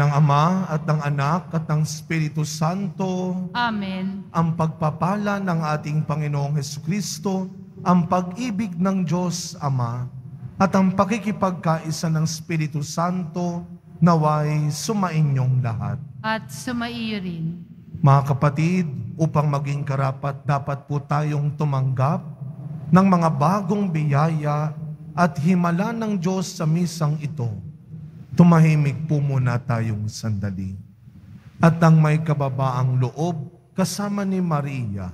ng Ama at ng Anak at ng Espiritu Santo, Amen. ang pagpapala ng ating Panginoong Heso Kristo, ang pag-ibig ng Diyos Ama, at ang pakikipagkaisa ng Espiritu Santo naway sumainyong lahat. At sumaiyo rin. Mga kapatid, upang maging karapat dapat po tayong tumanggap ng mga bagong biyaya at himala ng Diyos sa misang ito. Tumahimik po muna tayong sandali. At ang may kababaang loob kasama ni Maria,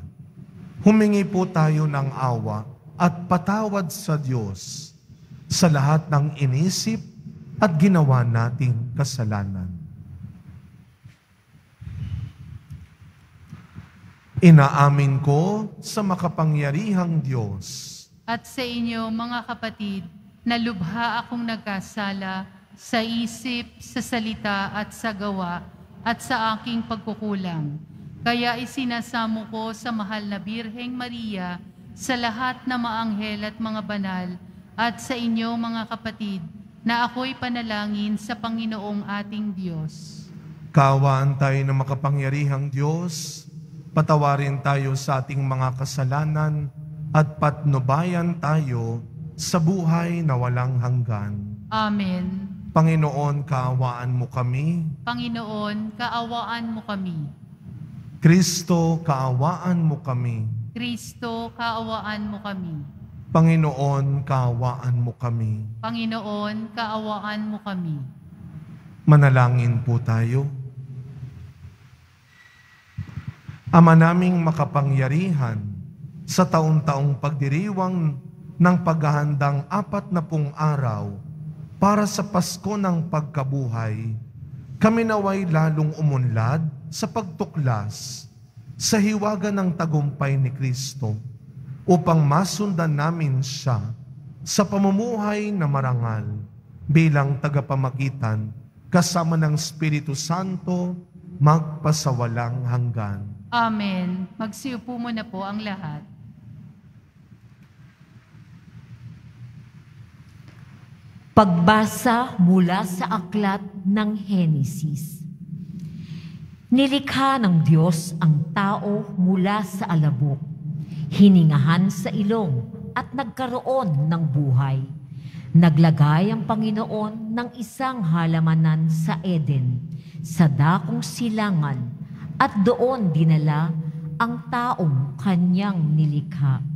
humingi po tayo ng awa at patawad sa Diyos sa lahat ng inisip at ginawa nating kasalanan. Inaamin ko sa makapangyarihang Diyos At sa inyo, mga kapatid, na lubha akong nagkasala sa isip, sa salita at sa gawa at sa aking pagkukulang. Kaya isinasamo ko sa mahal na Birheng Maria, sa lahat na maanghel at mga banal, at sa inyo mga kapatid, na ako'y panalangin sa Panginoong ating Diyos. Kaawaan tayo ng makapangyarihang Diyos, patawarin tayo sa ating mga kasalanan at patnubayan tayo sa buhay na walang hanggan. Amen. Panginoon, kaawaan mo kami. Panginoon, kaawaan mo kami. Kristo, kaawaan mo kami. Kristo, kaawaan mo kami. Panginoon, kaawaan mo kami. Panginoon, kaawaan mo kami. Manalangin po tayo. Ama naming makapangyarihan, sa taon-taong pagdiriwang ng paghahandang apat na pung araw para sa Pasko ng pagkabuhay, kami naway lalong umunlad sa pagtuklas sa hiwaga ng tagumpay ni Kristo upang masundan namin siya sa pamumuhay na marangal bilang tagapamagitan kasama ng Espiritu Santo magpasawalang hanggan. Amen. Magsiupo muna po ang lahat. Pagbasa mula sa aklat ng Henesis. Nilikha ng Diyos ang tao mula sa alabok, hiningahan sa ilong at nagkaroon ng buhay. Naglagay ang Panginoon ng isang halamanan sa Eden, sa dakong silangan, at doon dinala ang taong kanyang nilikha.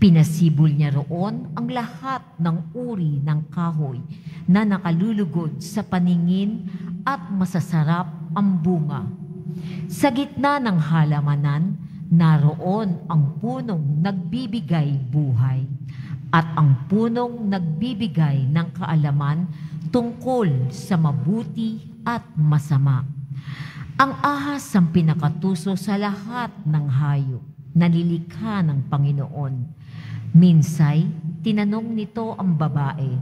Pinasibol niya roon ang lahat ng uri ng kahoy na nakalulugod sa paningin at masasarap ang bunga. Sa gitna ng halamanan, naroon ang punong nagbibigay buhay at ang punong nagbibigay ng kaalaman tungkol sa mabuti at masama. Ang ahas ang pinakatuso sa lahat ng hayop na nilikha ng Panginoon. Minsay, tinanong nito ang babae,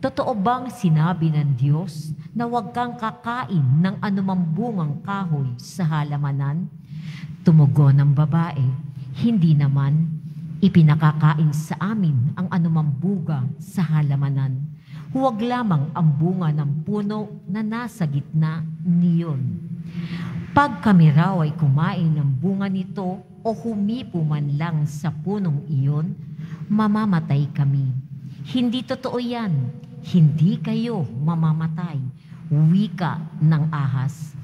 Totoo bang sinabi ng Diyos na huwag kang kakain ng anumang bungang kahoy sa halamanan? Tumugon ang babae, Hindi naman, ipinakakain sa amin ang anumang buga sa halamanan. Huwag lamang ang bunga ng puno na nasa gitna niyon. Pag kami raw ay kumain ng bunga nito o humipo man lang sa punong iyon, mamamatay kami. Hindi totoo yan. Hindi kayo mamamatay. Wika ng ahas.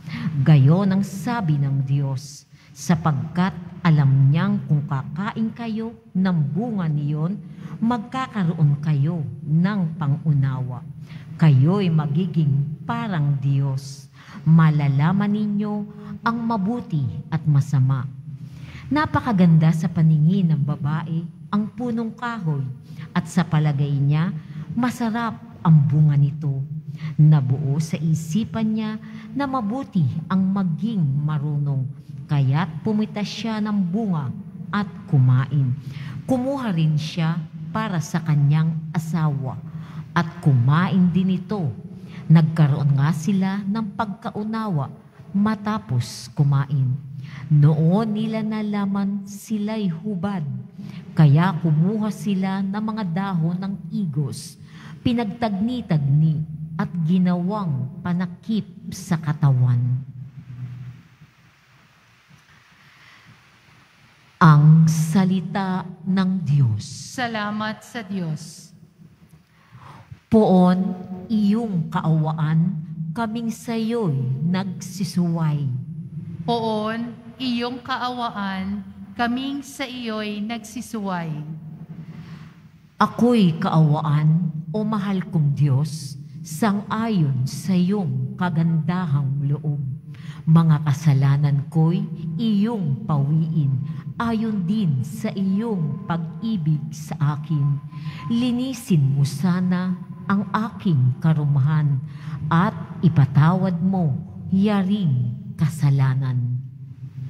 Gayon ang sabi ng Diyos, sapagkat alam niyang kung kakain kayo ng bunga niyon, magkakaroon kayo ng pangunawa. Kayo'y magiging parang Diyos. Malalaman ninyo ang mabuti at masama. Napakaganda sa paningin ng babae ang punong kahoy at sa palagay niya, masarap ang bunga nito. Nabuo sa isipan niya na mabuti ang maging marunong, kaya't pumitas siya ng bunga at kumain. Kumuha rin siya para sa kanyang asawa at kumain din ito. Nagkaroon nga sila ng pagkaunawa matapos kumain. Noon nila nalaman sila'y hubad, kaya kumuha sila ng mga dahon ng igos, pinagtagni-tagni at ginawang panakip sa katawan. Ang salita ng Diyos. Salamat sa Diyos. Poon iyong kaawaan, kaming sayo'y nagsisuway. Poon, iyong kaawaan, kaming sa iyo'y nagsisuway. Ako'y kaawaan, o mahal kong Diyos, sang-ayon sa iyong kagandahang loob. Mga kasalanan ko'y iyong pawiin, ayon din sa iyong pag-ibig sa akin. Linisin mo sana ang aking karumahan at ipatawad mo yaring kasalanan.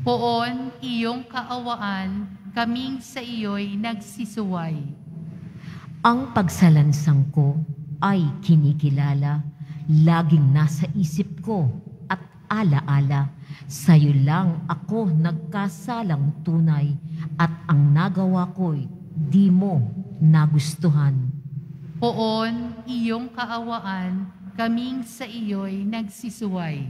Poon, iyong kaawaan, kaming sa iyo'y nagsisuway. Ang pagsalansang ko ay kinikilala, laging nasa isip ko at alaala. Sa'yo lang ako nagkasalang tunay at ang nagawa ko'y di mo nagustuhan. Poon, iyong kaawaan, kaming sa iyo'y nagsisuway.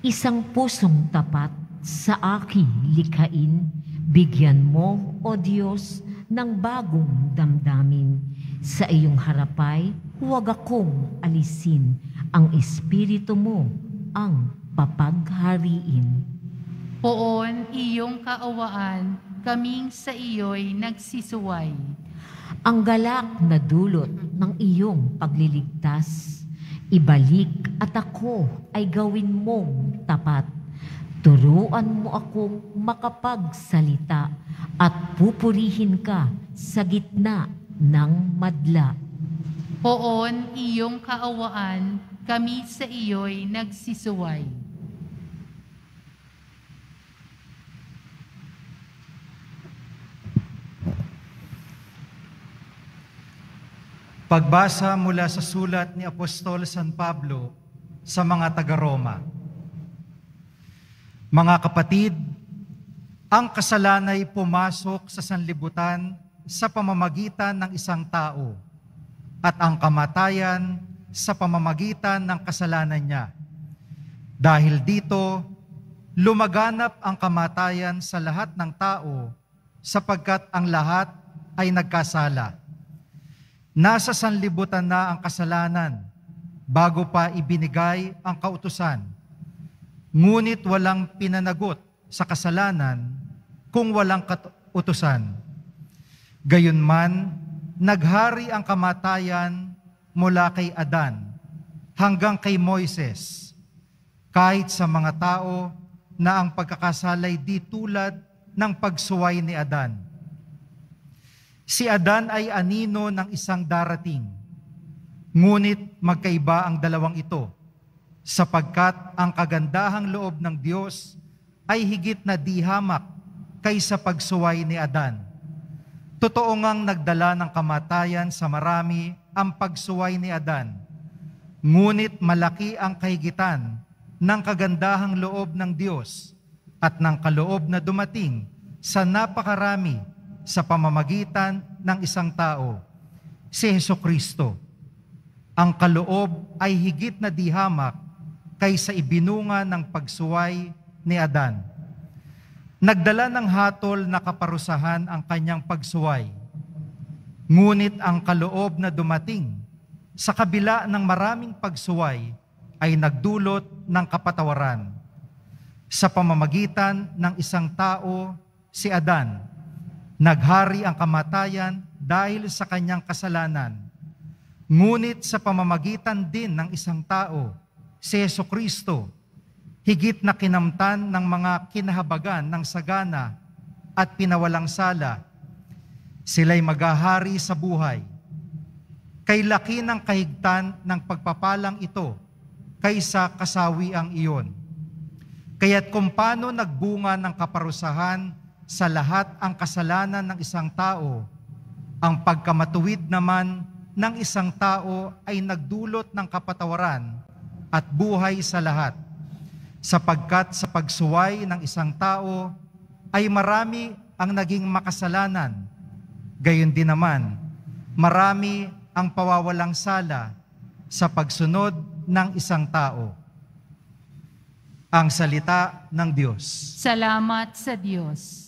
Isang pusong tapat sa aking likhain, bigyan mo, O Diyos, ng bagong damdamin. Sa iyong harapay, huwag akong alisin. Ang Espiritu mo ang papaghariin. Poon, iyong kaawaan, kaming sa iyo'y nagsisuway. Ang galak na dulot ng iyong pagliligtas, ibalik at ako ay gawin mong tapat. Turuan mo akong makapagsalita at pupurihin ka sa gitna ng madla. Poon, iyong kaawaan, kami sa iyo'y nagsisuway. Pagbasa mula sa sulat ni Apostol San Pablo sa mga taga-Roma. Mga kapatid, ang kasalanay pumasok sa sanlibutan sa pamamagitan ng isang tao at ang kamatayan sa pamamagitan ng kasalanan niya. Dahil dito, lumaganap ang kamatayan sa lahat ng tao sapagkat ang lahat ay nagkasala. Nasa sanlibutan na ang kasalanan bago pa ibinigay ang kautusan. Ngunit walang pinanagot sa kasalanan kung walang kautusan. Gayunman, naghari ang kamatayan mula kay Adan hanggang kay Moises, kahit sa mga tao na ang pagkakasalay di tulad ng pagsuway ni Adan Si Adan ay anino ng isang darating. Ngunit magkaiba ang dalawang ito, sapagkat ang kagandahang loob ng Diyos ay higit na dihamak kaysa pagsuway ni Adan. Totoo ngang nagdala ng kamatayan sa marami ang pagsuway ni Adan. Ngunit malaki ang kahigitan ng kagandahang loob ng Diyos at ng kaloob na dumating sa napakarami sa pamamagitan ng isang tao, si Heso Kristo. Ang kaloob ay higit na dihamak kaysa ibinunga ng pagsuway ni Adan. Nagdala ng hatol na kaparusahan ang kanyang pagsuway. Ngunit ang kaloob na dumating sa kabila ng maraming pagsuway ay nagdulot ng kapatawaran. Sa pamamagitan ng isang tao, si Adan, Naghari ang kamatayan dahil sa kanyang kasalanan. Ngunit sa pamamagitan din ng isang tao, si Yeso Kristo, higit na kinamtan ng mga kinahabagan ng sagana at pinawalang sala, sila'y maghahari sa buhay. Kay laki ng kahigtan ng pagpapalang ito kaysa kasawi ang iyon. Kaya't kung paano nagbunga ng kaparusahan sa lahat ang kasalanan ng isang tao, ang pagkamatuwid naman ng isang tao ay nagdulot ng kapatawaran at buhay sa lahat. Sapagkat sa pagsuway ng isang tao ay marami ang naging makasalanan. Gayon din naman, marami ang pawawalang sala sa pagsunod ng isang tao. Ang salita ng Diyos. Salamat sa Diyos.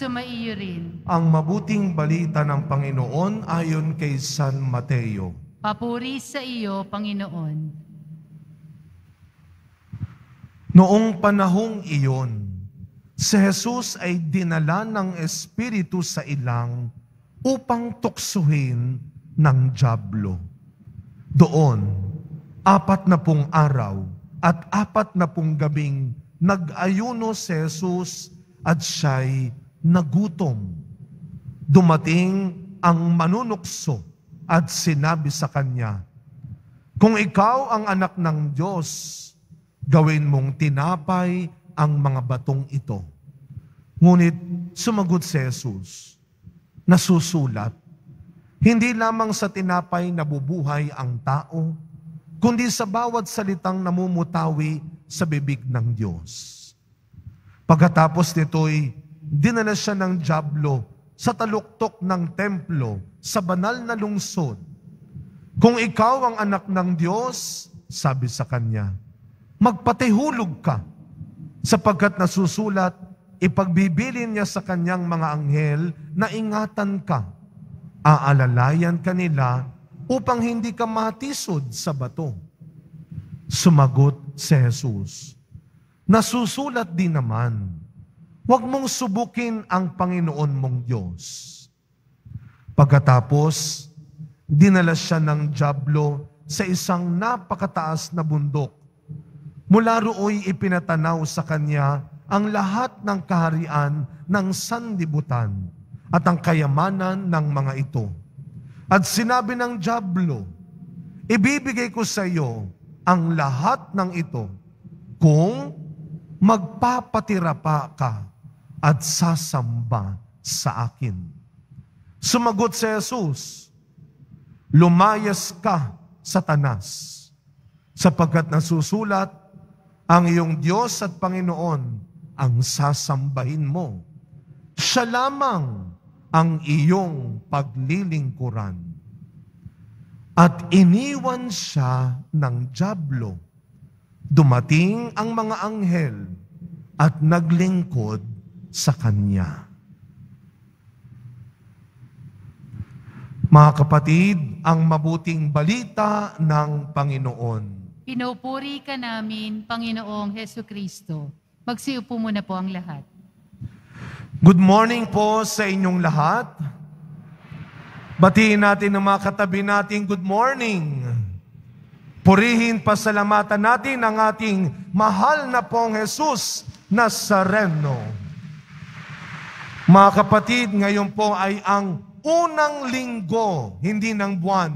Sumaiyo rin. Ang mabuting balita ng Panginoon ayon kay San Mateo. Papuri sa iyo, Panginoon. Noong panahong iyon, si Jesus ay dinala ng Espiritu sa ilang upang tuksuhin ng Diablo. Doon, apat na pung araw at apat na pung gabing nag-ayuno si Jesus at siya'y nagutom. Dumating ang manunukso at sinabi sa kanya, Kung ikaw ang anak ng Diyos, gawin mong tinapay ang mga batong ito. Ngunit sumagot si Jesus, nasusulat, hindi lamang sa tinapay nabubuhay ang tao, kundi sa bawat salitang namumutawi sa bibig ng Diyos. Pagkatapos nito'y dinala siya ng Diablo sa taluktok ng templo sa banal na lungsod. Kung ikaw ang anak ng Diyos, sabi sa kanya, magpatihulog ka, sapagkat nasusulat, ipagbibilin niya sa kanyang mga anghel na ingatan ka, aalalayan kanila upang hindi ka matisod sa bato. Sumagot si Jesus, nasusulat din naman, huwag mong subukin ang Panginoon mong Diyos. Pagkatapos, dinala siya ng Diablo sa isang napakataas na bundok. Mula rooy ipinatanaw sa kanya ang lahat ng kaharian ng sandibutan at ang kayamanan ng mga ito. At sinabi ng Diablo, ibibigay ko sa iyo ang lahat ng ito kung magpapatira pa ka at sasamba sa akin. Sumagot si Jesus, lumayas ka, Satanas, sapagkat nasusulat, ang iyong Diyos at Panginoon ang sasambahin mo. Siya lamang ang iyong paglilingkuran. At iniwan siya ng Diablo. Dumating ang mga anghel at naglingkod sa kanya. Mga kapatid, ang mabuting balita ng Panginoon. Pinupuri ka namin, Panginoong Heso Kristo. Magsiupo muna po ang lahat. Good morning po sa inyong lahat. Batiin natin ang mga katabi natin, good morning. Purihin, pasalamatan natin ang ating mahal na pong Jesus Nazareno. Mga kapatid, ngayon po ay ang unang linggo, hindi ng buwan.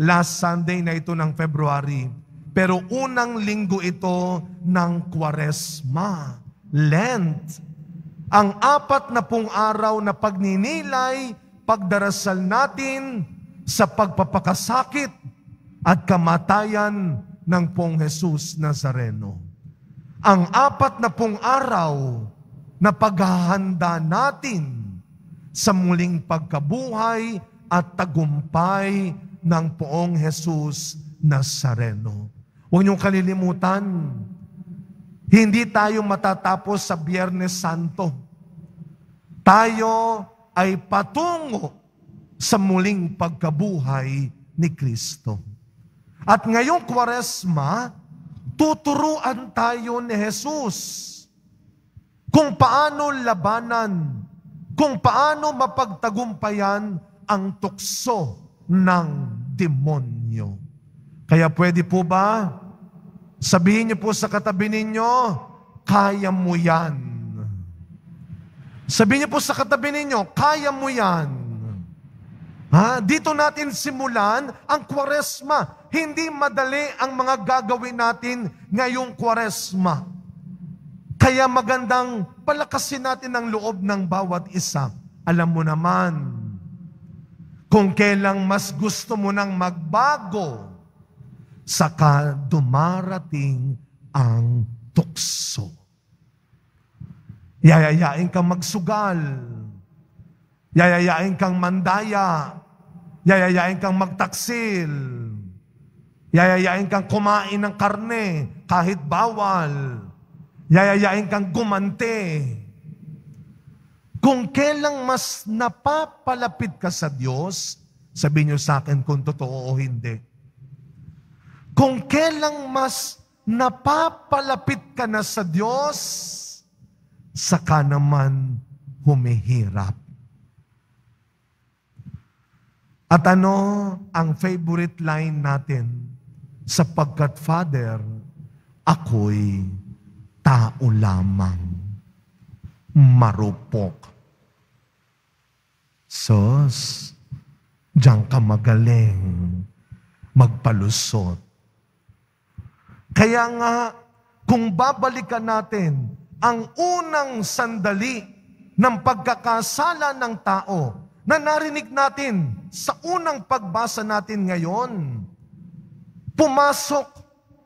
Last Sunday na ito ng February. Pero unang linggo ito ng Kwaresma, Lent ang apat na pong araw na pagninilay, pagdarasal natin sa pagpapakasakit at kamatayan ng pong Jesus Nazareno. Ang apat na pong araw na paghahanda natin sa muling pagkabuhay at tagumpay ng poong Jesus Nazareno. Huwag niyong kalilimutan, hindi tayo matatapos sa Biyernes Santo. Tayo ay patungo sa muling pagkabuhay ni Kristo. At ngayong kwaresma, tuturuan tayo ni Jesus kung paano labanan, kung paano mapagtagumpayan ang tukso ng demonyo. Kaya pwede po ba Sabihin niyo po sa katabi ninyo, kaya mo yan. Sabihin niyo po sa katabi ninyo, kaya mo yan. Ha? Dito natin simulan ang kwaresma. Hindi madali ang mga gagawin natin ngayong kwaresma. Kaya magandang palakasin natin ang loob ng bawat isa. Alam mo naman, kung kailang mas gusto mo nang magbago, saka dumarating ang tukso. Yayayain kang magsugal. Yayayain kang mandaya. Yayayain kang magtaksil. Yayayain kang kumain ng karne kahit bawal. Yayayain kang gumante. Kung kailang mas napapalapit ka sa Diyos, sabihin niyo sa akin kung totoo o hindi kung kailang mas napapalapit ka na sa Diyos, saka naman humihirap. At ano ang favorite line natin? Sapagkat Father, ako'y tao lamang, marupok. Sos, diyan ka magaling magpalusot kaya nga, kung babalikan natin ang unang sandali ng pagkakasala ng tao na narinig natin sa unang pagbasa natin ngayon, pumasok,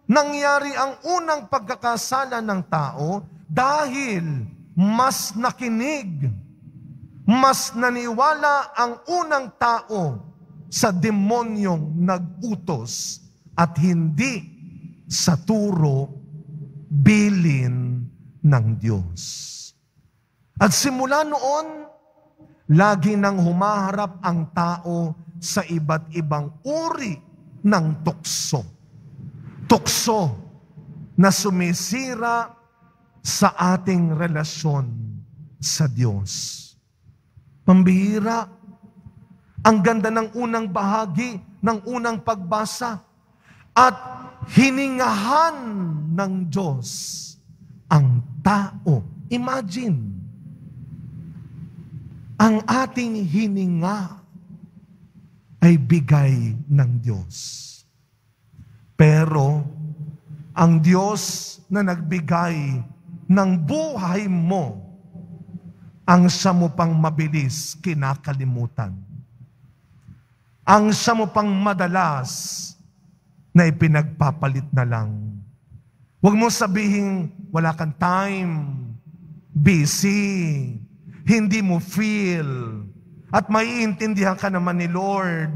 nangyari ang unang pagkakasala ng tao dahil mas nakinig, mas naniwala ang unang tao sa demonyong nag-utos at hindi sa turo, bilin ng Diyos. At simula noon, lagi nang humaharap ang tao sa iba't ibang uri ng tukso. Tukso na sumisira sa ating relasyon sa Diyos. Pambihira, ang ganda ng unang bahagi, ng unang pagbasa, at hiningahan ng Diyos ang tao. Imagine, ang ating hininga ay bigay ng Diyos. Pero, ang Diyos na nagbigay ng buhay mo, ang siya mo pang mabilis kinakalimutan. Ang siya mo pang madalas na ipinagpapalit na lang. Huwag mo sabihin, wala kang time, busy, hindi mo feel, at maiintindihan ka naman ni Lord,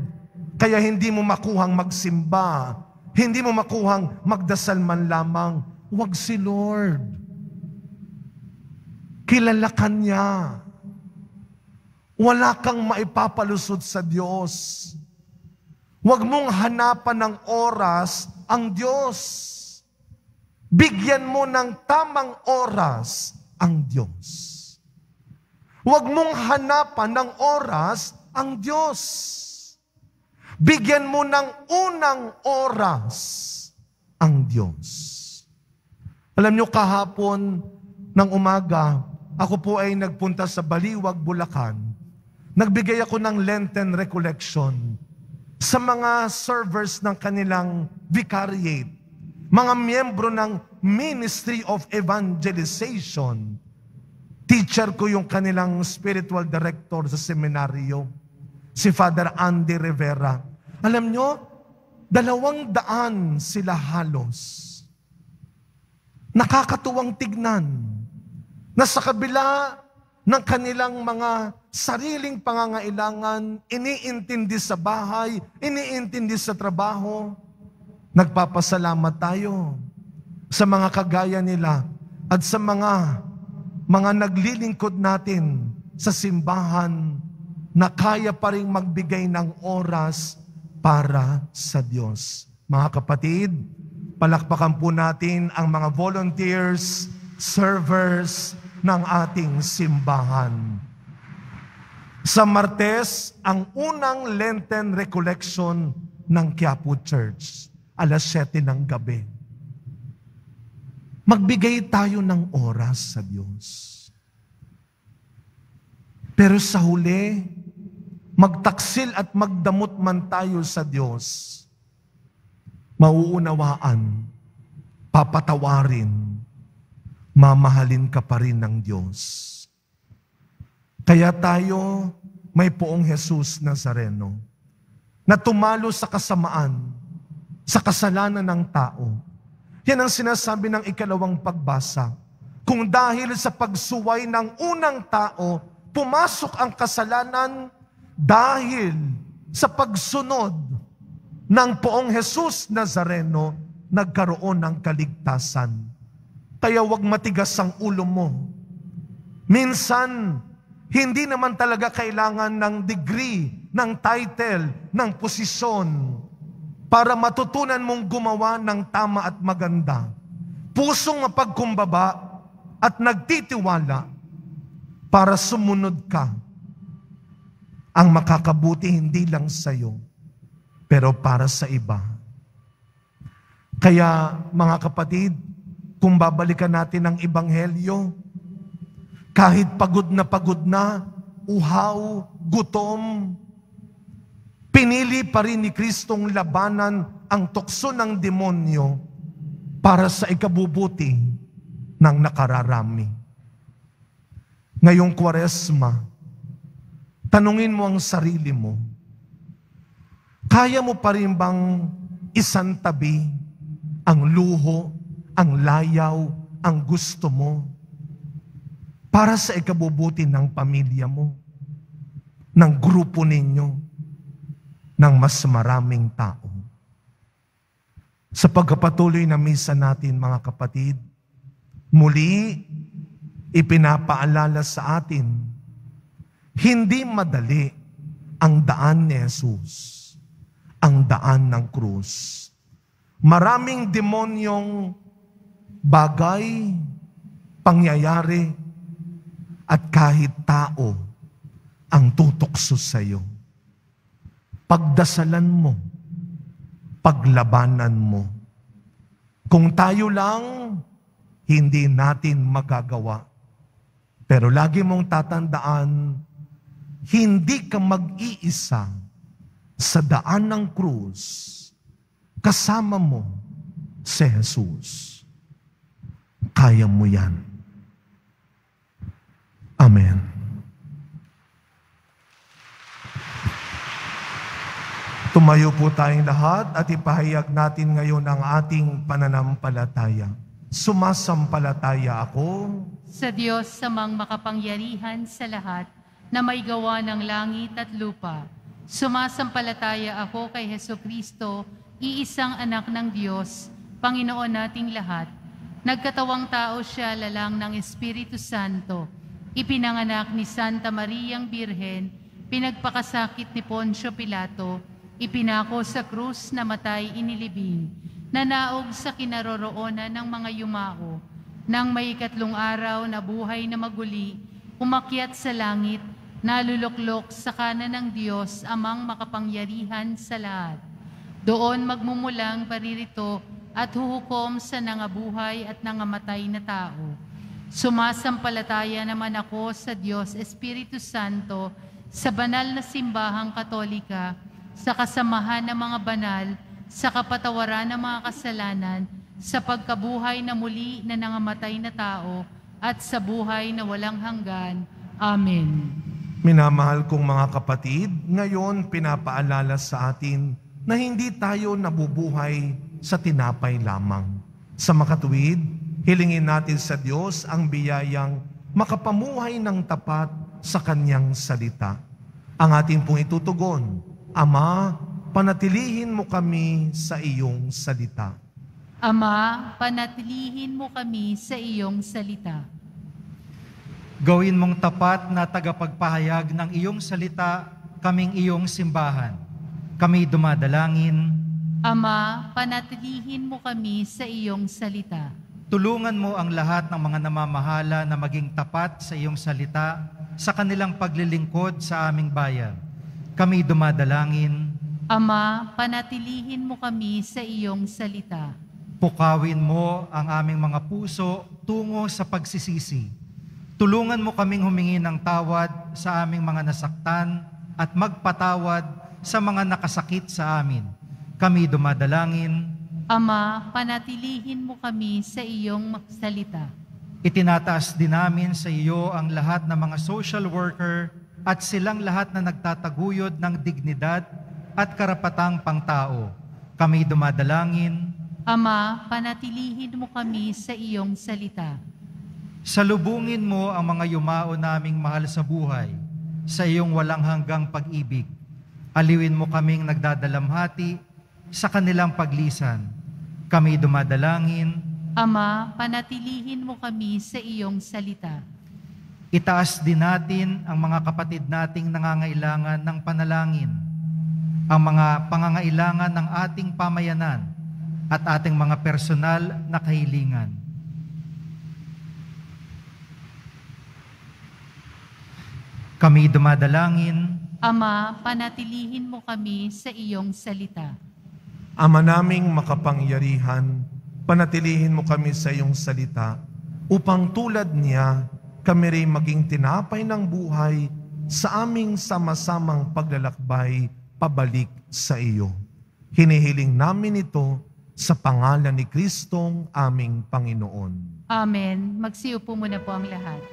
kaya hindi mo makuhang magsimba, hindi mo makuhang magdasal man lamang. Huwag si Lord. Kilala ka niya. Wala kang maipapalusod sa Diyos. Huwag mong hanapan ng oras ang Diyos. Bigyan mo ng tamang oras ang Diyos. Huwag mong hanapan ng oras ang Diyos. Bigyan mo ng unang oras ang Diyos. Alam nyo, kahapon ng umaga, ako po ay nagpunta sa Baliwag, Bulacan. Nagbigay ako ng Lenten recollection sa mga servers ng kanilang vicariate, mga miyembro ng Ministry of Evangelization. Teacher ko yung kanilang spiritual director sa seminaryo, si Father Andy Rivera. Alam nyo, dalawang daan sila halos. Nakakatuwang tignan na sa kabila ng kanilang mga sariling pangangailangan, iniintindi sa bahay, iniintindi sa trabaho, nagpapasalamat tayo sa mga kagaya nila at sa mga mga naglilingkod natin sa simbahan na kaya pa rin magbigay ng oras para sa Diyos. Mga kapatid, palakpakan po natin ang mga volunteers, servers ng ating simbahan. Sa Martes, ang unang Lenten Recollection ng Quiapo Church, alas 7 ng gabi. Magbigay tayo ng oras sa Diyos. Pero sa huli, magtaksil at magdamot man tayo sa Diyos, mauunawaan, papatawarin, mamahalin ka pa rin ng Diyos. Kaya tayo may poong Jesus Nazareno na tumalo sa kasamaan, sa kasalanan ng tao. Yan ang sinasabi ng ikalawang pagbasa. Kung dahil sa pagsuway ng unang tao, pumasok ang kasalanan dahil sa pagsunod ng poong Jesus Nazareno, nagkaroon ng kaligtasan. Kaya wag matigas ang ulo mo. Minsan, hindi naman talaga kailangan ng degree, ng title, ng posisyon para matutunan mong gumawa ng tama at maganda. Pusong mapagkumbaba at nagtitiwala para sumunod ka. Ang makakabuti hindi lang sa iyo, pero para sa iba. Kaya mga kapatid, kung babalikan natin ang Ebanghelyo, kahit pagod na pagod na, uhaw, gutom, pinili pa rin ni Kristong labanan ang tukso ng demonyo para sa ikabubuti ng nakararami. Ngayong kwaresma, tanungin mo ang sarili mo, kaya mo pa rin bang isang tabi ang luho, ang layaw, ang gusto mo para sa ikabubuti ng pamilya mo, ng grupo ninyo, ng mas maraming tao. Sa pagkapatuloy na misa natin, mga kapatid, muli ipinapaalala sa atin, hindi madali ang daan ni Jesus, ang daan ng krus. Maraming demonyong bagay, pangyayari, at kahit tao ang tutukso sa iyo. Pagdasalan mo, paglabanan mo. Kung tayo lang, hindi natin magagawa. Pero lagi mong tatandaan, hindi ka mag-iisa sa daan ng krus. Kasama mo si Jesus. Kaya mo yan. Amen. Tumayo po tayong lahat at ipahayag natin ngayon ang ating pananampalataya. Sumasampalataya ako Sa Diyos samang makapangyarihan sa lahat na may gawa ng langit at lupa. Sumasampalataya ako kay Heso Kristo, iisang anak ng Diyos, Panginoon nating lahat. Nagkatawang tao siya lalang ng Espiritu Santo. Ipinanganak ni Santa Mariang Birhen, pinagpakasakit ni Poncio Pilato, ipinako sa krus na matay inilibing, nanaog sa kinaroroonan ng mga yumao, nang may ikatlong araw na buhay na maguli, umakyat sa langit, naluluklok sa kanan ng Diyos amang makapangyarihan sa lahat. Doon magmumulang paririto at huhukom sa nangabuhay at nangamatay na tao. Sumasampalataya naman ako sa Diyos Espiritu Santo, sa banal na simbahang katolika, sa kasamahan ng mga banal, sa kapatawaran ng mga kasalanan, sa pagkabuhay na muli na nangamatay na tao, at sa buhay na walang hanggan. Amen. Minamahal kong mga kapatid, ngayon pinapaalala sa atin na hindi tayo nabubuhay sa tinapay lamang. Sa makatuwid, hilingin natin sa Diyos ang biyayang makapamuhay ng tapat sa Kanyang salita. Ang ating pong itutugon, Ama, panatilihin mo kami sa iyong salita. Ama, panatilihin mo kami sa iyong salita. Gawin mong tapat na tagapagpahayag ng iyong salita, kaming iyong simbahan. Kami dumadalangin, Ama, panatilihin mo kami sa iyong salita. tulungan mo ang lahat ng mga namamahala na maging tapat sa iyong salita sa kanilang paglilingkod sa aming bayan. Kami dumadalangin, Ama, panatilihin mo kami sa iyong salita. Pukawin mo ang aming mga puso tungo sa pagsisisi. Tulungan mo kaming humingi ng tawad sa aming mga nasaktan at magpatawad sa mga nakasakit sa amin. Kami dumadalangin, Ama, panatilihin mo kami sa iyong salita. itinataas din namin sa iyo ang lahat ng mga social worker at silang lahat na nagtataguyod ng dignidad at karapatang pangtao. Kami dumadalangin, Ama, panatilihin mo kami sa iyong salita. Salubungin mo ang mga yumao naming mahal sa buhay sa iyong walang hanggang pag-ibig. Aliwin mo kaming nagdadalamhati sa kanilang paglisan. Kami dumadalangin, Ama, panatilihin mo kami sa iyong salita. itaas din natin ang mga kapatid nating nangangailangan ng panalangin, ang mga pangangailangan ng ating pamayanan at ating mga personal na kahilingan. Kami dumadalangin, Ama, panatilihin mo kami sa iyong salita. Ama naming makapangyarihan, panatilihin mo kami sa iyong salita upang tulad niya kami rin maging tinapay ng buhay sa aming sama-samang paglalakbay pabalik sa iyo. Hinihiling namin ito sa pangalan ni Kristong aming Panginoon. Amen. Magsiupo muna po ang lahat.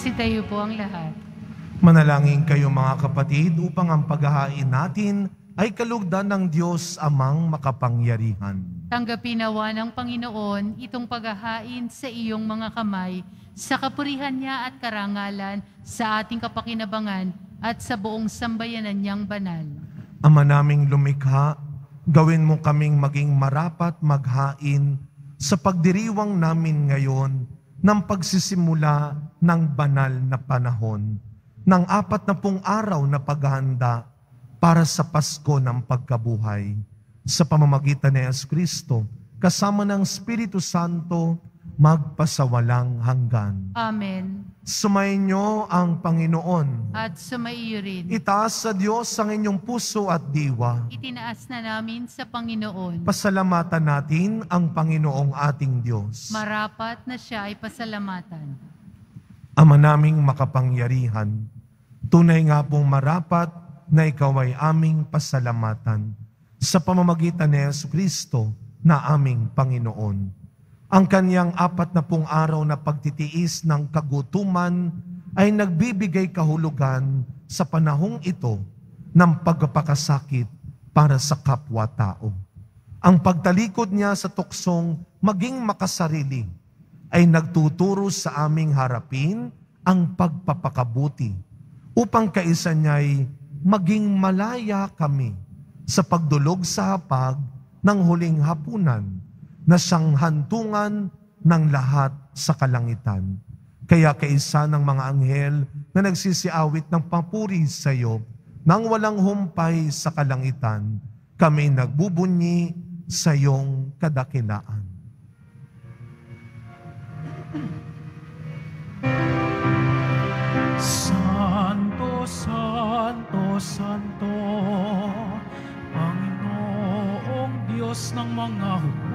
Magsitayo po ang lahat. Manalangin kayo mga kapatid upang ang paghahain natin ay kalugdan ng Diyos amang makapangyarihan. Tanggapin nawa ng Panginoon itong paghahain sa iyong mga kamay sa kapurihan niya at karangalan sa ating kapakinabangan at sa buong sambayanan niyang banal. Ama naming lumikha, gawin mo kaming maging marapat maghain sa pagdiriwang namin ngayon ng pagsisimula ng banal na panahon ng apat na pung araw na paghahanda para sa Pasko ng pagkabuhay. Sa pamamagitan ni Yesu Kristo kasama ng Espiritu Santo magpasawalang hanggan. Amen. Sumainyo ang Panginoon. At sumaiyo rin. Itaas sa Diyos ang inyong puso at diwa. Itinaas na namin sa Panginoon. Pasalamatan natin ang Panginoong ating Diyos. Marapat na siya ay pasalamatan. Ama naming makapangyarihan, tunay nga pong marapat na ikaw ay aming pasalamatan sa pamamagitan ni Yesu Kristo na aming Panginoon. Ang kanyang apat na pong araw na pagtitiis ng kagutuman ay nagbibigay kahulugan sa panahong ito ng pagpapakasakit para sa kapwa-tao. Ang pagtalikod niya sa tuksong maging makasarili ay nagtuturo sa aming harapin ang pagpapakabuti upang kaisa niya'y maging malaya kami sa pagdulog sa hapag ng huling hapunan na siyang ng lahat sa kalangitan. Kaya kaisa ng mga anghel na nagsisiawit ng papuri sa iyo nang walang humpay sa kalangitan, kami nagbubunyi sa iyong kadakilaan. Santo, Santo, Santo, Panginoong Diyos ng mga hukbo,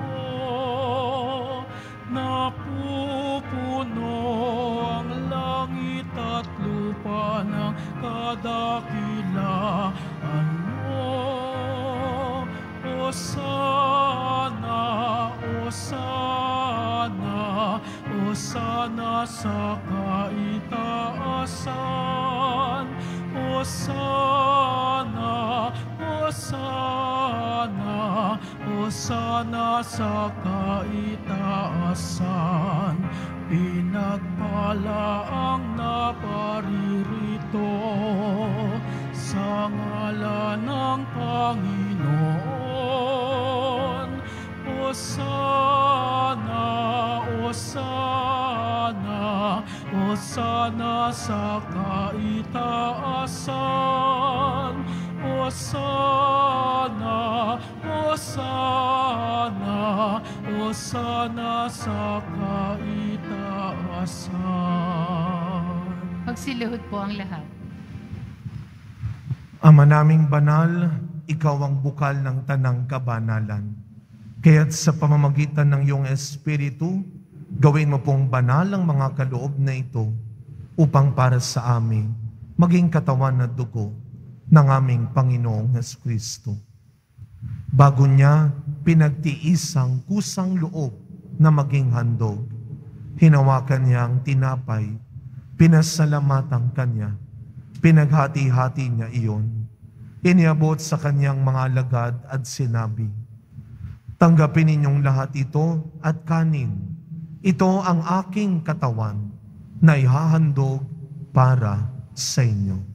Magsiluhod po ang lahat. Ama naming banal, ikaw ang bukal ng tanang kabanalan. Kaya't sa pamamagitan ng iyong Espiritu, gawin mo pong banal ang mga kaloob na ito upang para sa amin maging katawan at dugo ng aming Panginoong Hesus Kristo. Bago niya pinagtiis ang kusang loob na maging handog, hinawakan niya ang tinapay, pinasalamatan kanya, pinaghati-hati niya iyon. Iniabot sa kanyang mga alagad at sinabi, Tanggapin ninyong lahat ito at kanin. Ito ang aking katawan na ihahandog para sa inyo.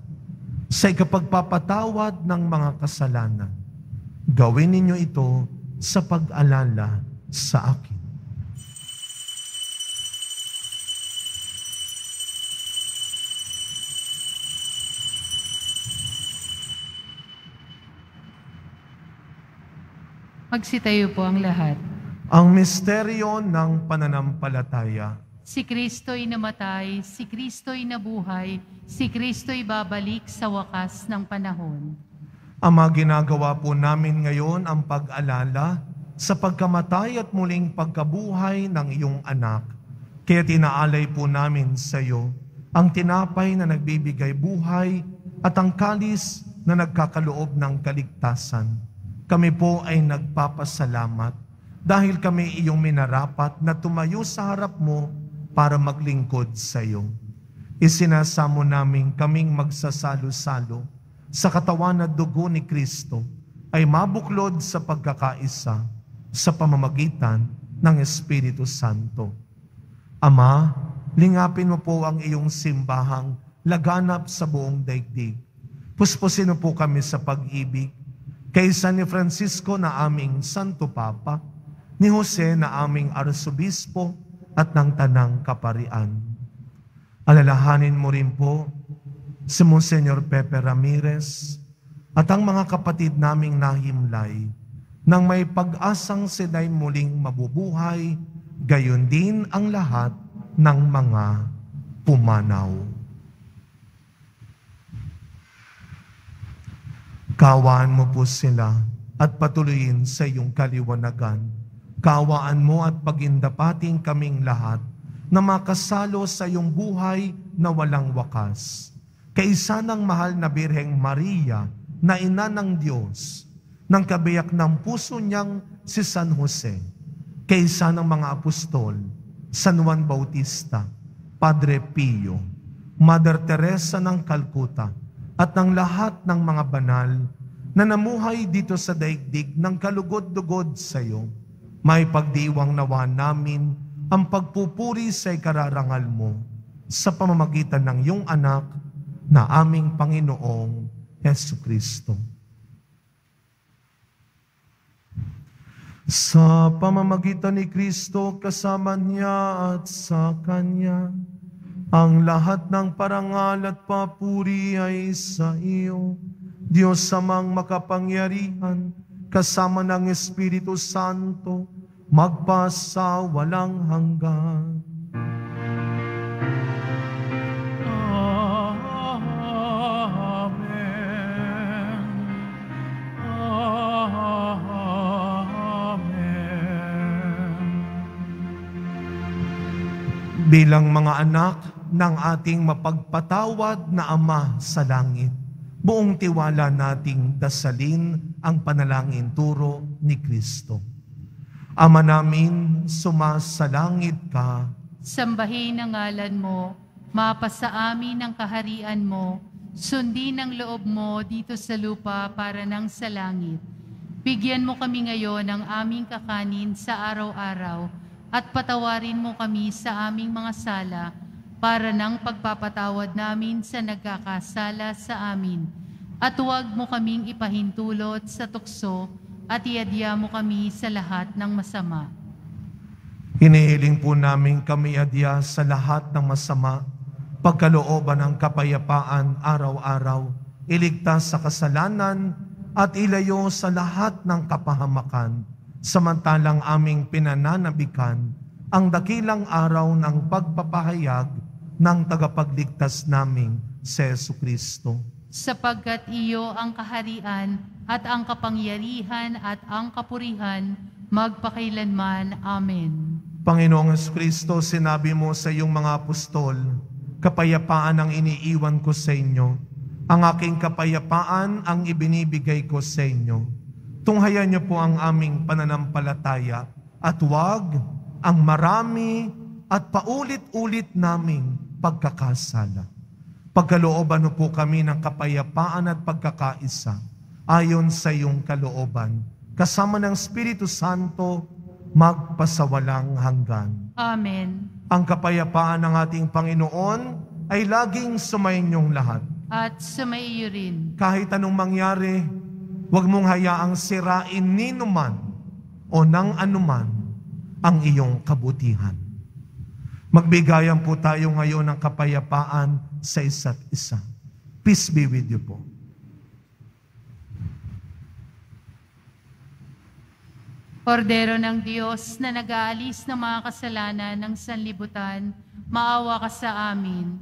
sa ikapagpapatawad ng mga kasalanan. Gawin ninyo ito sa pag-alala sa akin. Magsitayo po ang lahat. Ang misteryo ng pananampalataya. Si Kristo'y namatay, si Kristo'y nabuhay, si Kristo'y babalik sa wakas ng panahon. Ama, ginagawa po namin ngayon ang pag-alala sa pagkamatay at muling pagkabuhay ng iyong anak. Kaya tinaalay po namin sa iyo ang tinapay na nagbibigay buhay at ang kalis na nagkakaloob ng kaligtasan. Kami po ay nagpapasalamat dahil kami iyong minarapat na tumayo sa harap mo para maglingkod sa iyo. isinasamo namin kaming magsasalo-salo sa katawan at dugo ni Kristo ay mabuklod sa pagkakaisa sa pamamagitan ng Espiritu Santo. Ama, lingapin mo po ang iyong simbahang laganap sa buong daigdig. Puspusin mo po kami sa pag-ibig kaysa ni Francisco na aming Santo Papa, ni Jose na aming Arsobispo at ng Tanang Kaparian. Alalahanin mo rin po si Monsignor Pepe Ramirez at ang mga kapatid naming nahimlay nang may pag-asang sila'y muling mabubuhay, gayon din ang lahat ng mga pumanaw. Kawaan mo po sila at patuloyin sa iyong kaliwanagan. Kawaan mo at pagindapating kaming lahat na makasalo sa iyong buhay na walang wakas. Kaisa ng mahal na Birheng Maria na ina ng Diyos, ng kabiyak ng puso niyang si San Jose, kaysa ng mga apostol, San Juan Bautista, Padre Pio, Mother Teresa ng Calcutta, at ng lahat ng mga banal na namuhay dito sa daigdig ng kalugod-dugod sa iyo, may pagdiwang nawa namin ang pagpupuri sa ikararangal mo sa pamamagitan ng iyong anak na aming Panginoong Yesu Kristo. Sa pamamagitan ni Kristo, kasama niya at sa Kanya, ang lahat ng parangal at papuri ay sa iyo, Diyos samang makapangyarihan, kasama ng Espiritu Santo, magpasa walang hanggan. Amen. Amen. bilang mga anak ng ating mapagpatawad na Ama sa langit. Buong tiwala nating dasalin ang panalangin turo ni Kristo. Ama namin, sumasalangit ka, Sambahin ang ngalan mo, mapasa amin ang kaharian mo, sundin ang loob mo dito sa lupa para nang sa langit. Bigyan mo kami ngayon ng aming kakanin sa araw-araw at patawarin mo kami sa aming mga sala para nang pagpapatawad namin sa nagkakasala sa amin. At huwag mo kaming ipahintulot sa tukso at iadya mo kami sa lahat ng masama. Hinihiling po namin kami adya sa lahat ng masama, pagkalooban ng kapayapaan araw-araw, iligtas sa kasalanan at ilayo sa lahat ng kapahamakan, samantalang aming pinananabikan ang dakilang araw ng pagpapahayag ng tagapagligtas naming si Yesu Kristo. sapagkat iyo ang kaharian at ang kapangyarihan at ang kapurihan magpakailanman. Amen. Panginoong Yesu Kristo, sinabi mo sa iyong mga apostol, kapayapaan ang iniiwan ko sa inyo. Ang aking kapayapaan ang ibinibigay ko sa inyo. Tunghayan niyo po ang aming pananampalataya at huwag ang marami at paulit-ulit naming pagkakasala. Pagkalooban po kami ng kapayapaan at pagkakaisa ayon sa iyong kalooban. Kasama ng Espiritu Santo, magpasawalang hanggan. Amen. Ang kapayapaan ng ating Panginoon ay laging sumainyong lahat. At sumaiyo rin. Kahit anong mangyari, huwag mong hayaang sirain ni numan o ng anuman ang iyong kabutihan. Magbigayan po tayo ngayon ng kapayapaan sa isa't isa. Peace be with you po. Kordero ng Diyos na nag-aalis ng mga kasalanan ng sanlibutan, maawa ka sa amin.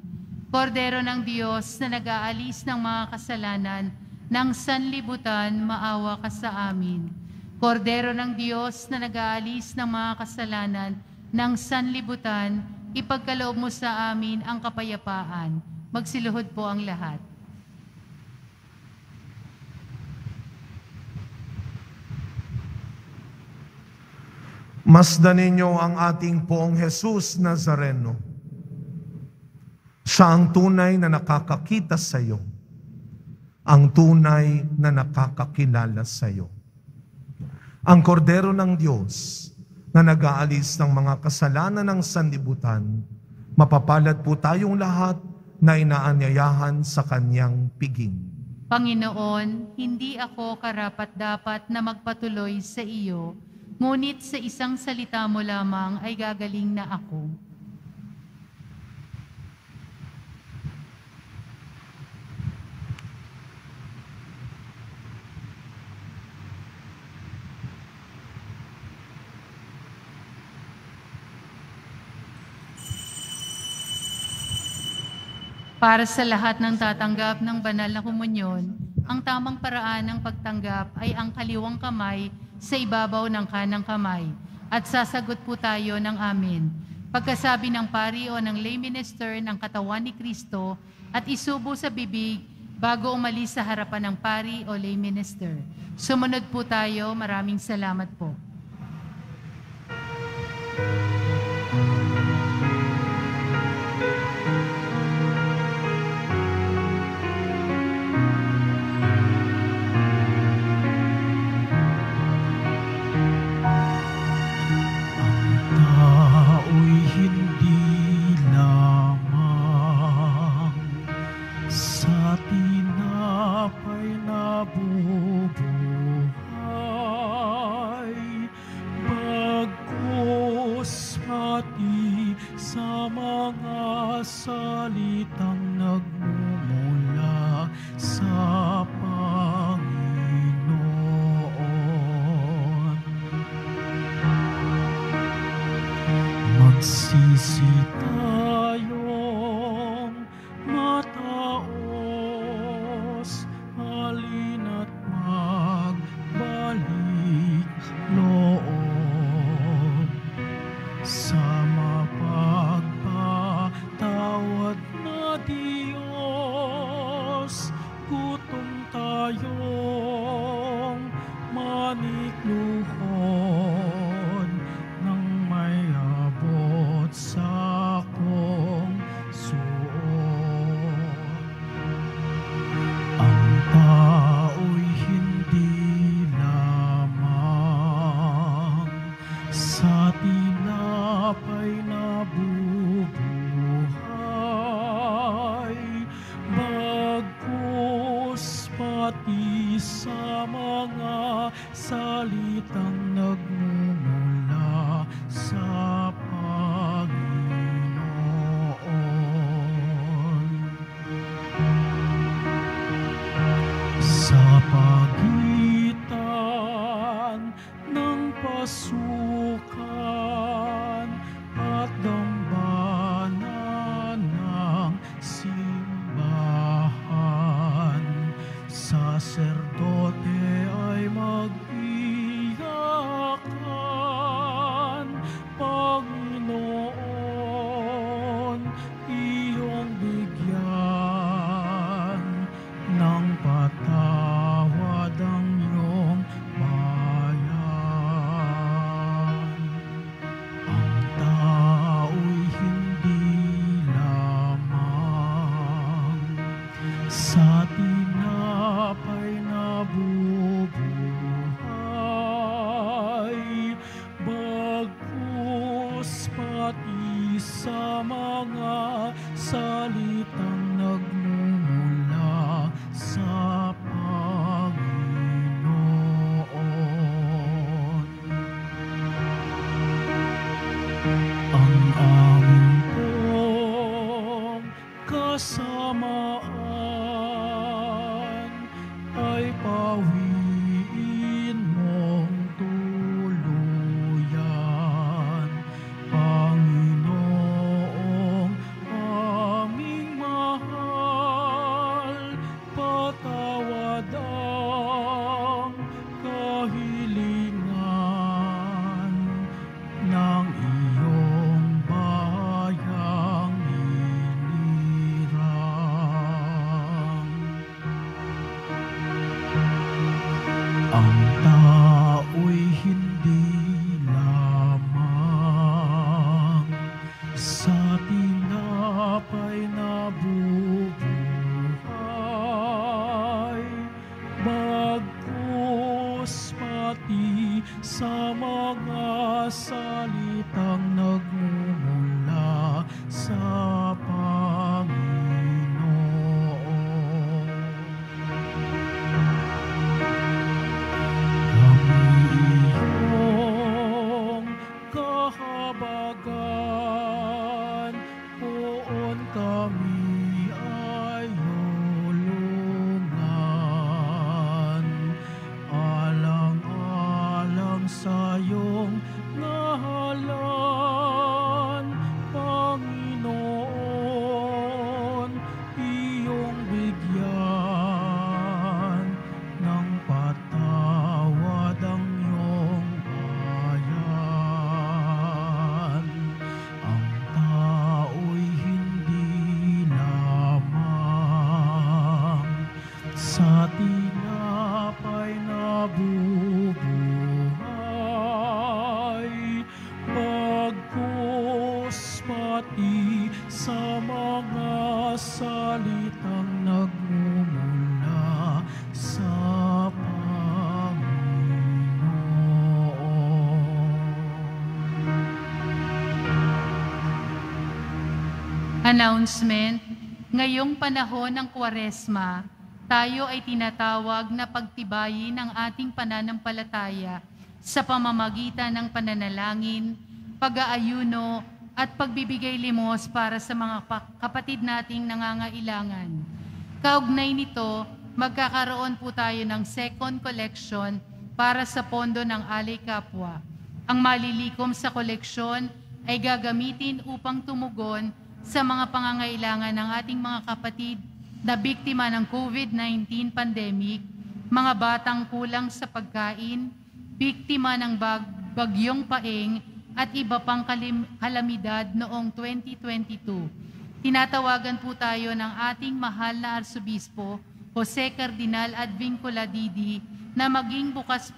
Kordero ng Diyos na nag-aalis ng mga kasalanan ng sanlibutan, maawa ka sa amin. Kordero ng Diyos na nag-aalis ng mga kasalanan ng sanlibutan, ipagkaloob mo sa amin ang kapayapaan. Magsiluhod po ang lahat. Masdan ninyo ang ating poong Jesus Nazareno. Siya ang tunay na nakakakita sa iyo. Ang tunay na nakakakilala sa iyo. Ang kordero ng Diyos na nag-aalis ng mga kasalanan ng sanlibutan, mapapalad po tayong lahat na inaanyayahan sa kanyang piging. Panginoon, hindi ako karapat-dapat na magpatuloy sa iyo, ngunit sa isang salita mo lamang ay gagaling na ako. Para sa lahat ng tatanggap ng banal na komunyon, ang tamang paraan ng pagtanggap ay ang kaliwang kamay sa ibabaw ng kanang kamay at sasagot po tayo ng amin. Pagkasabi ng pari o ng lay minister ng katawan ni Kristo at isubo sa bibig bago umalis sa harapan ng pari o lay minister. Sumunod po tayo. Maraming salamat po. Tao'y Ang tao'y hindi Announcement, ngayong panahon ng Kwaresma, tayo ay tinatawag na pagtibayin ang ating pananampalataya sa pamamagitan ng pananalangin, pag-aayuno, at pagbibigay limos para sa mga pa- kapatid nating nangangailangan. Kaugnay nito, magkakaroon po tayo ng second collection para sa pondo ng Alay Kapwa. Ang malilikom sa koleksyon ay gagamitin upang tumugon sa mga pangangailangan ng ating mga kapatid na biktima ng COVID-19 pandemic, mga batang kulang sa pagkain, biktima ng bag bagyong paeng at iba pang kalamidad noong 2022. Tinatawagan po tayo ng ating mahal na Arsobispo, Jose Cardinal Advincula Didi, na maging bukas,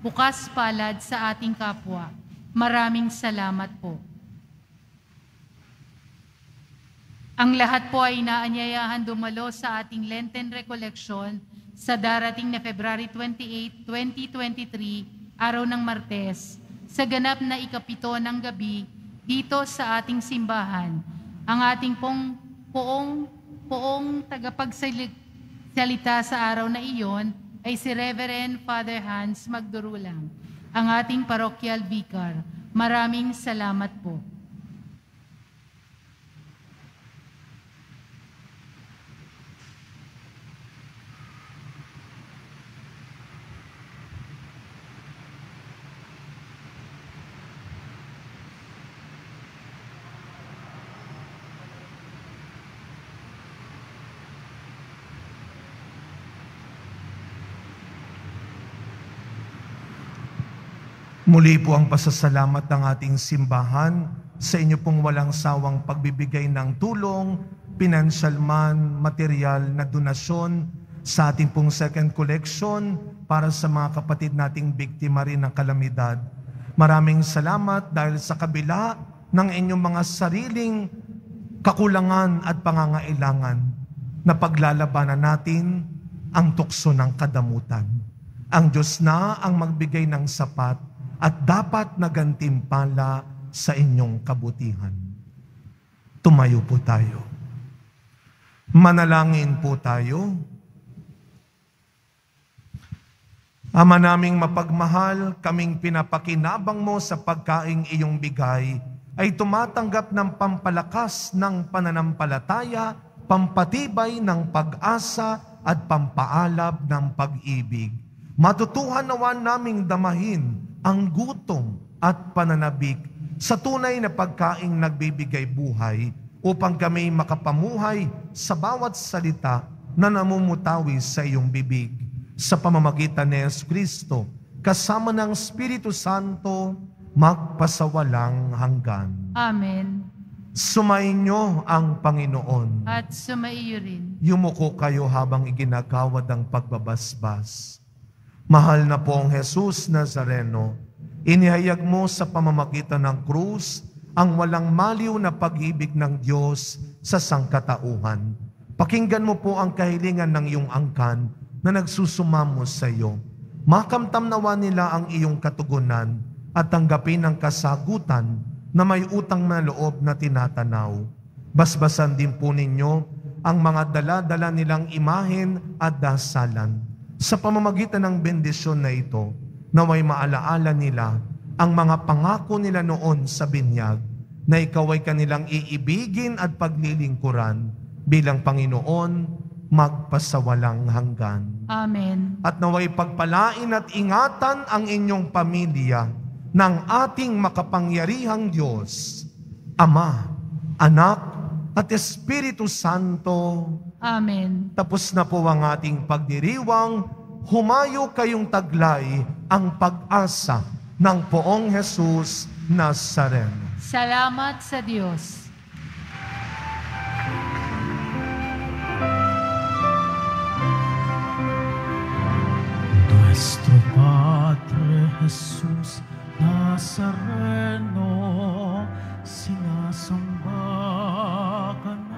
bukas palad sa ating kapwa. Maraming salamat po. Ang lahat po ay inaanyayahan dumalo sa ating Lenten Recollection sa darating na February 28, 2023, araw ng Martes, sa ganap na ikapito ng gabi dito sa ating simbahan. Ang ating pong poong, poong tagapagsalita sa araw na iyon ay si Reverend Father Hans Magdurulang, ang ating parokyal vicar. Maraming salamat po. Muli po ang pasasalamat ng ating simbahan sa inyo pong walang sawang pagbibigay ng tulong, financial man, material na donasyon sa ating pong second collection para sa mga kapatid nating biktima rin ng kalamidad. Maraming salamat dahil sa kabila ng inyong mga sariling kakulangan at pangangailangan na paglalabanan natin ang tukso ng kadamutan. Ang Diyos na ang magbigay ng sapat at dapat na gantimpala sa inyong kabutihan. Tumayo po tayo. Manalangin po tayo. Ama naming mapagmahal, kaming pinapakinabang mo sa pagkaing iyong bigay, ay tumatanggap ng pampalakas ng pananampalataya, pampatibay ng pag-asa at pampaalab ng pag-ibig. Matutuhan nawan naming damahin ang gutom at pananabik sa tunay na pagkaing nagbibigay buhay upang kami makapamuhay sa bawat salita na namumutawi sa iyong bibig. Sa pamamagitan ni Yesu Kristo, kasama ng Espiritu Santo, magpasawalang hanggan. Amen. Sumainyo ang Panginoon. At sumaiyo rin. Yumuko kayo habang iginagawad ang pagbabasbas. Mahal na pong Jesus Nazareno, inihayag mo sa pamamagitan ng krus ang walang maliw na pag-ibig ng Diyos sa sangkatauhan. Pakinggan mo po ang kahilingan ng iyong angkan na nagsusumamo sa iyo. makamtam nawa nila ang iyong katugunan at tanggapin ang kasagutan na may utang na loob na tinatanaw. Basbasan din po ninyo ang mga dala-dala nilang imahen at dasalan. Sa pamamagitan ng bendisyon na ito, naway maalaala nila ang mga pangako nila noon sa binyag na ikaw ay kanilang iibigin at paglilingkuran bilang Panginoon magpasawalang hanggan. Amen. At naway pagpalain at ingatan ang inyong pamilya ng ating makapangyarihang Diyos, Ama, Anak, at Espiritu Santo. Amen. Tapos na po ang ating pagdiriwang, humayo kayong taglay ang pag-asa ng poong Jesus Nazareno. Salamat sa Diyos. Nuestro Padre Jesús Nazareno, sinasamba ka namin.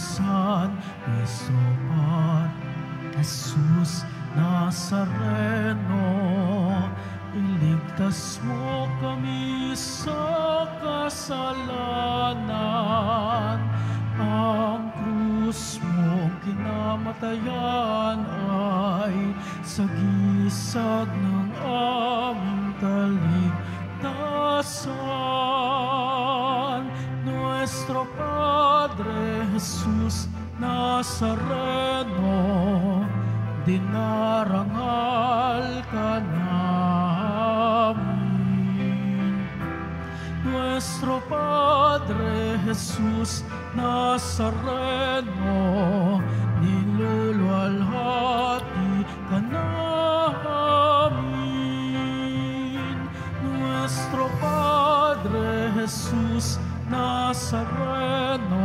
Kaligtasan. Iso Jesus Nazareno, iligtas mo kami sa kasalanan. Ang krus mong kinamatayan ay sagisag ng aming kaligtasan. Nuestro Padre Jesus Nazareno, dinarangal ka namin. Nuestro Padre Jesus Nazareno, niluluwalhati ka namin. Nuestro Padre Jesus Nazareno,